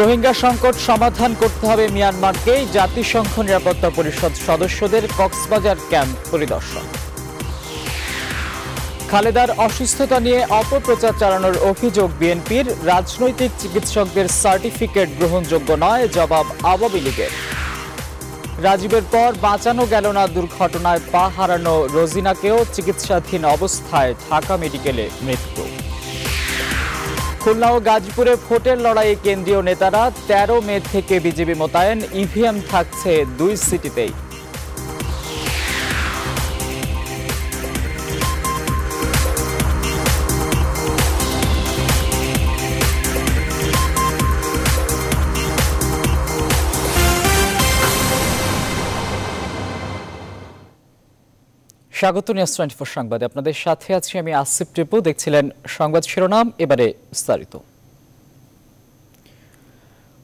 রোহিঙ্গা সংকট সমাধান করতে হবে মিয়ানমারকেই জাতিসংঘ নিরাপত্তা পরিষদ সদস্যদের কক্সবাজার ক্যাম্প পরিদর্শন। খালেদার অসুস্থতা নিয়ে অপপ্রচার চালানোর অভিযোগ বিএনপির। রাজনৈতিক চিকিৎসকদের সার্টিফিকেট গ্রহণযোগ্য নয়, জবাব আওয়ামী লীগের। রাজীবের পর বাঁচানো গেল না দুর্ঘটনায় পা হারানো রোজিনাকেও চিকিৎসাধীন অবস্থায় ঢাকা মেডিকেলে মৃত্যু। খুলনা ও গাজীপুরে ভোটের লড়াইয়ে কেন্দ্রীয় নেতারা তেরো মে থেকে বিজেপি মোতায়েন, ইভিএম থাকছে দুই সিটিতেই। স্বাগত নিউজ টোয়েন্টি ফোর সংবাদে। আপনাদের সাথে আছি আমি আসিফ টিপু। দেখছিলেন সংবাদ শিরোনাম, এবারে বিস্তারিত।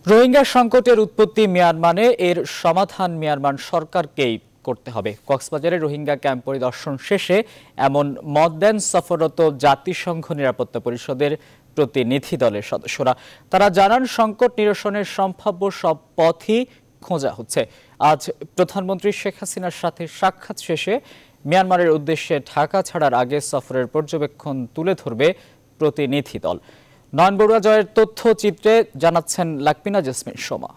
রোহিঙ্গা সংকটের উৎপত্তি মিয়ানমারে, এর সমাধান মিয়ানমার সরকারকেই করতে হবে। কক্সবাজারে রোহিঙ্গা ক্যাম্প পরিদর্শন শেষে এমন মত দেন সফররত জাতিসংঘ নিরাপত্তা পরিষদের প্রতিনিধি দলের সদস্যরা। তারা জানান, সংকট নিরসনের সম্ভাব্য সব পথই খোঁজা হচ্ছে। আজ প্রধানমন্ত্রী শেখ হাসিনার সাথে সাক্ষাৎ শেষে মিয়ানমারের উদ্দেশ্যে ঢাকা ছাড়ার আগে সফরের পর্যবেক্ষণ তুলে ধরবে প্রতিনিধি দল। নয়ন বড়ুয়া জয়ের তথ্যচিত্রে জানাচ্ছেন লাকমিনা জেসমিন সোমা।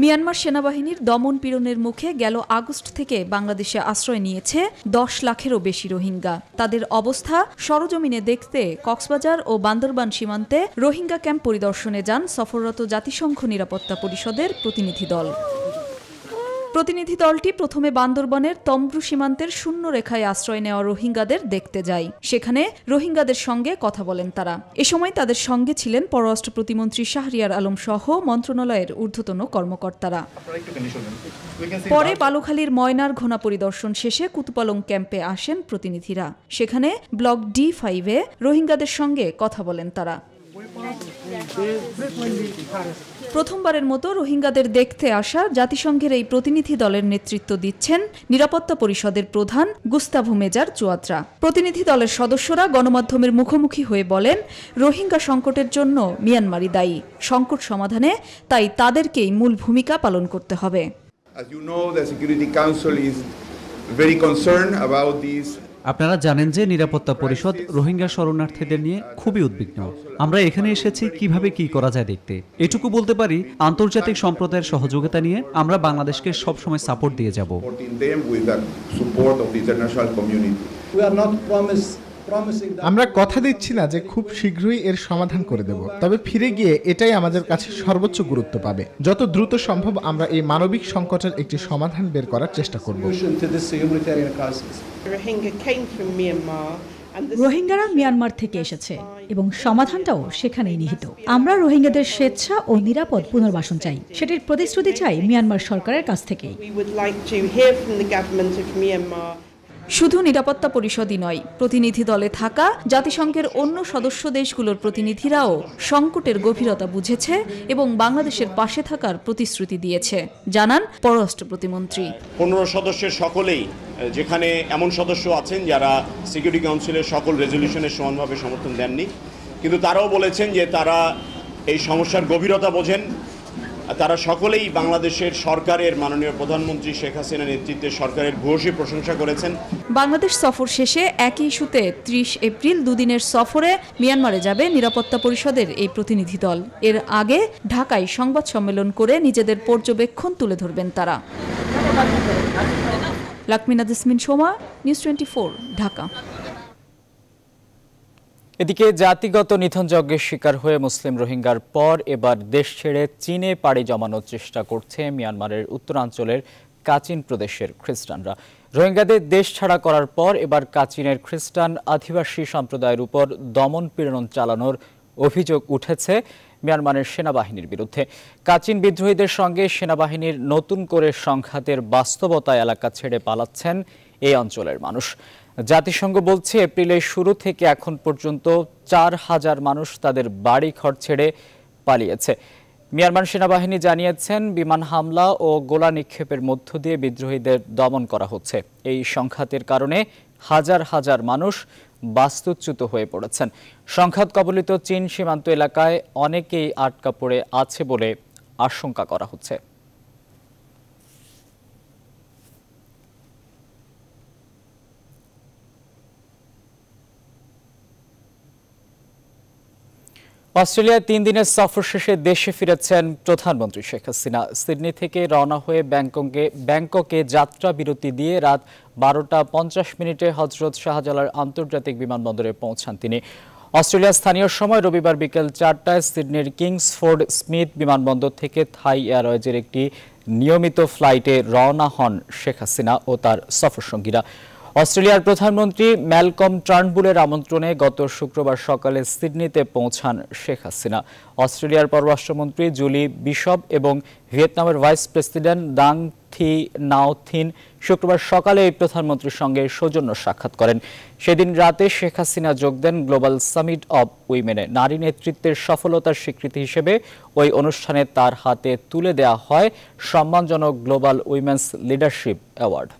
মিয়ানমার সেনাবাহিনীর দমন পীড়নের মুখে গেল আগস্ট থেকে বাংলাদেশে আশ্রয় নিয়েছে দশ লাখেরও বেশি রোহিঙ্গা। তাদের অবস্থা সরজমিনে দেখতে কক্সবাজার ও বান্দরবান সীমান্তে রোহিঙ্গা ক্যাম্প পরিদর্শনে যান সফররত জাতিসংঘ নিরাপত্তা পরিষদের প্রতিনিধি দল। প্রতিনিধি দলটি প্রথমে বান্দরবনের তম্ব্রু সীমান্তের শূন্য রেখায় আশ্রয় নেওয়া রোহিঙ্গাদের দেখতে যায়। সেখানে রোহিঙ্গাদের সঙ্গে কথা বলেন তারা। এ সময় তাদের সঙ্গে ছিলেন পররাষ্ট্র প্রতিমন্ত্রী শাহরিয়ার আলম সহ মন্ত্রণালয়ের ঊর্ধ্বতন কর্মকর্তারা। পরে বালুখালীর ময়নার ঘোনা পরিদর্শন শেষে কুতুপালং ক্যাম্পে আসেন প্রতিনিধিরা। সেখানে ব্লক ডি ফাইভে রোহিঙ্গাদের সঙ্গে কথা বলেন তারা। প্রথমবারের মতো রোহিঙ্গাদের দেখতে আসা জাতিসংঘের এই প্রতিনিধি দলের নেতৃত্ব দিচ্ছেন নিরাপত্তা পরিষদের প্রধান গুস্তাভো মেজার চুয়াত্রা। প্রতিনিধি দলের সদস্যরা গণমাধ্যমের মুখোমুখি হয়ে বলেন রোহিঙ্গা সংকটের জন্য মিয়ানমারই দায়ী। সংকট সমাধানে তাই তাদেরকেই মূল ভূমিকা পালন করতে হবে। As you know, the Security Council is very concerned about these আপনারা জানেন যে নিরাপত্তা পরিষদ রোহিঙ্গা শরণার্থীদের নিয়ে খুবই উদ্বিগ্ন। আমরা এখানে এসেছি কীভাবে কি করা যায় দেখতে। এটুকু বলতে পারি আন্তর্জাতিক সম্প্রদায়ের সহযোগিতা নিয়ে আমরা বাংলাদেশকে সবসময় সাপোর্ট দিয়ে যাব. We are not promise, promising that আমরা কথা দিচ্ছি না যে খুব শীঘ্রই এর সমাধান করে দেব তবে ফিরে গিয়ে এটাই আমাদের কাছে সর্বোচ্চ গুরুত্ব পাবে। যত দ্রুত সম্ভব আমরা এই মানবিক সংকটের একটি সমাধান বের করার চেষ্টা করব। রোহিঙ্গারা মিয়ানমার থেকে এসেছে এবং সমাধানটাও সেখানেই নিহিত। আমরা রোহিঙ্গাদের স্বেচ্ছা ও নিরাপদ পুনর্বাসন চাই। সেটির প্রতিশ্রুতি চাই মিয়ানমার সরকারের কাছ থেকেই। শুধু নিরাপত্তা পরিষদই নয়, প্রতিনিধি দলে থাকা জাতিসংঘের অন্য সদস্য দেশগুলোর প্রতিনিধিরাও সংকটের গভীরতা বুঝেছে এবং বাংলাদেশের পাশে থাকার প্রতিশ্রুতি দিয়েছে, জানান পররাষ্ট্র প্রতিমন্ত্রী। পনেরো সদস্যের সকলেই, যেখানে এমন সদস্য আছেন যারা সিকিউরিটি কাউন্সিলের সকল রেজলিউশনের সমানভাবে সমর্থন দেননি, কিন্তু তারাও বলেছেন যে তারা এই সমস্যার গভীরতা বোঝেন। তারা সকলেই বাংলাদেশের সরকারের মাননীয় প্রধানমন্ত্রী শেখ হাসিনা নেতৃত্বে সরকারের ভূয়সী প্রশংসা করেছেন। বাংলাদেশ সফর শেষে একই ইস্যুতে ত্রিশ এপ্রিল দুদিনের সফরে মিয়ানমারে যাবে নিরাপত্তা পরিষদের এই প্রতিনিধি দল। এর আগে ঢাকায় সংবাদ সম্মেলন করে নিজেদের পর্যবেক্ষণ তুলে ধরবেন তারা। Lakmina Jesmin Soma, news twenty Dhaka. এদিকে জাতিগত নিধন যজ্ঞের শিকার হয়ে মুসলিম রোহিঙ্গার পর এবার দেশ ছেড়ে চীনে পাড়ি জমানোর চেষ্টা করছে মিয়ানমারের উত্তরাঞ্চলের কাচিন প্রদেশের খ্রিস্টানরা। রোহিঙ্গাদের দেশ ছাড়া করার পর এবার কাচিনের খ্রিস্টান আদিবাসী সম্প্রদায়ের উপর দমন পীড়ন চালানোর অভিযোগ উঠেছে মিয়ানমারের সেনাবাহিনীর বিরুদ্ধে। কাচিন বিদ্রোহীদের সঙ্গে সেনাবাহিনীর নতুন করে সংঘাতের বাস্তবতা এলাকা ছেড়ে পালাচ্ছেন এই অঞ্চলের মানুষ। জাতিসংঘ বলছে, এপ্রিলের শুরু থেকে এখন পর্যন্ত চার হাজার মানুষ তাদের বাড়ি ঘর ছেড়ে পালিয়েছে। মিয়ানমার সেনাবাহিনী জানিয়েছেন, বিমান হামলা ও গোলা নিক্ষেপের মধ্য দিয়ে বিদ্রোহীদের দমন করা হচ্ছে। এই সংঘাতের কারণে হাজার হাজার মানুষ বাস্তুচ্যুত হয়ে পড়েছেন। সংঘাত কবলিত চীন সীমান্ত এলাকায় অনেকেই আটকা পড়ে আছে বলে আশঙ্কা করা হচ্ছে। অস্ট্রেলিয়ায় তিন দিনের সফর শেষে দেশে ফিরেছেন প্রধানমন্ত্রী শেখ হাসিনা। সিডনি থেকে রওনা হয়ে ব্যাংককে ব্যাংককে যাত্রা বিরতি দিয়ে রাত বারোটা পঞ্চাশ মিনিটে হজরত শাহজালাল আন্তর্জাতিক বিমানবন্দরে পৌঁছান তিনি। অস্ট্রেলিয়ার স্থানীয় সময় রবিবার বিকেল চারটায় সিডনির কিংসফোর্ড স্মিথ বিমানবন্দর থেকে থাই এয়ারওয়েজের একটি নিয়মিত ফ্লাইটে রওনা হন শেখ হাসিনা ও তার সফরসঙ্গীরা। অস্ট্রেলিয়ার প্রধানমন্ত্রী ম্যালকম টার্নবুলের আমন্ত্রণে গত শুক্রবার সকালে সিডনিতে পৌঁছান শেখ হাসিনা। অস্ট্রেলিয়ার পররাষ্ট্রমন্ত্রী জুলি বিশপ এবং ভিয়েতনামের ভাইস প্রেসিডেন্ট দাং থি নাও থিন শুক্রবার সকালে এই প্রধানমন্ত্রীর সঙ্গে সৌজন্য সাক্ষাৎ করেন। সেদিন রাতে শেখ হাসিনা যোগ দেন গ্লোবাল সামিট অব উইমেনে। নারী নেতৃত্বের সফলতার স্বীকৃতি হিসেবে ওই অনুষ্ঠানে তার হাতে তুলে দেওয়া হয় সম্মানজনক global women's leadership award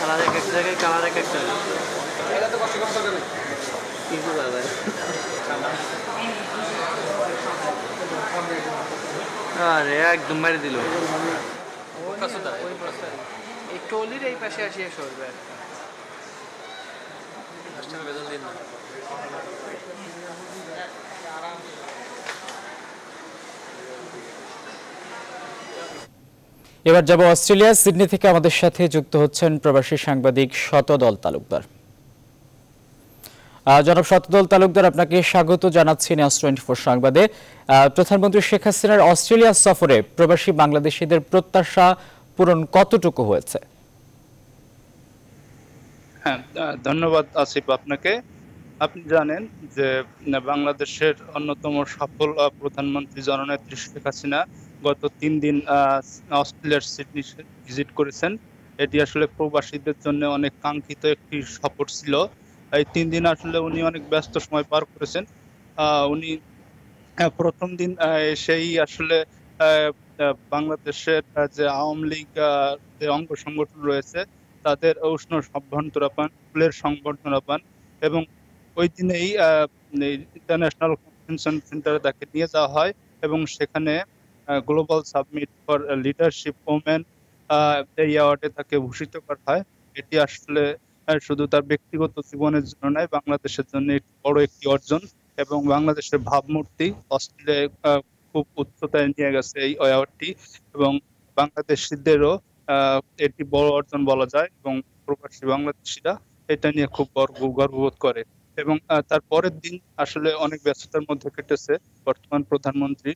colour এক এক কালার এক একটা কিছু আরে একদম মারি দিল। টলির এই পাশে আসিয়া সরবে এবার যাব অস্ট্রেলিয়া। সিডনি থেকে আমাদের সাথে যুক্ত হচ্ছেন প্রবাসী সাংবাদিক শতদল তালুকদার। জনাব শতদল তালুকদার, আপনাকে স্বাগত জানাচ্ছি নিউজ টোয়েন্টি ফোর সংবাদে প্রধানমন্ত্রী শেখ হাসিনার অস্ট্রেলিয়া সফরে প্রবাসী বাংলাদেশিদের প্রত্যাশা পূরণ কতটুকু হয়েছে? হ্যাঁ ধন্যবাদ আসিফ আপনাকে। আপনি জানেন যে, বাংলাদেশের অন্যতম সফল প্রধানমন্ত্রী জননেত্রী শেখ হাসিনা গত তিন দিন অস্ট্রেলিয়ার সিডনি ভিজিট করেছেন। এটি আসলে প্রবাসীদের জন্য অনেক কাঙ্ক্ষিত একটি সফর ছিল। এই তিন দিন আসলে উনি অনেক ব্যস্ত সময় পার করেছেন। উনি প্রথম দিন এসেই আসলে বাংলাদেশের যে আওয়ামী লীগ যে অঙ্গ সংগঠন রয়েছে, তাদের উষ্ণ সম্বর্ধনা পান ফুলের সম্বর্ধনা পান এবং ওই দিনেই ইন্টারন্যাশনাল কনভেনশন সেন্টারে তাকে নিয়ে যাওয়া হয় এবং সেখানে global submit for leadership women এই অ্যাওয়ার্ডে তাকে ভূষিত করা হয়। এটি আসলে শুধু তার ব্যক্তিগত জীবনের জন্য নয়, বাংলাদেশের জন্য বড় একটি অর্জন এবং বাংলাদেশের ভাবমূর্তি অস্ট্রেলিয়ায় খুব উচ্চতায় নিয়ে গেছে এই অ্যাওয়ার্ডটি এবং বাংলাদেশিদেরও এটি বড় অর্জন বলা যায় এবং প্রবাসী বাংলাদেশিরা এটা নিয়ে খুব গর্ব, গর্ববোধ করে এবং তার পরের দিন আসলে অনেক ব্যস্ততার মধ্যে কেটেছে বর্তমান প্রধানমন্ত্রী।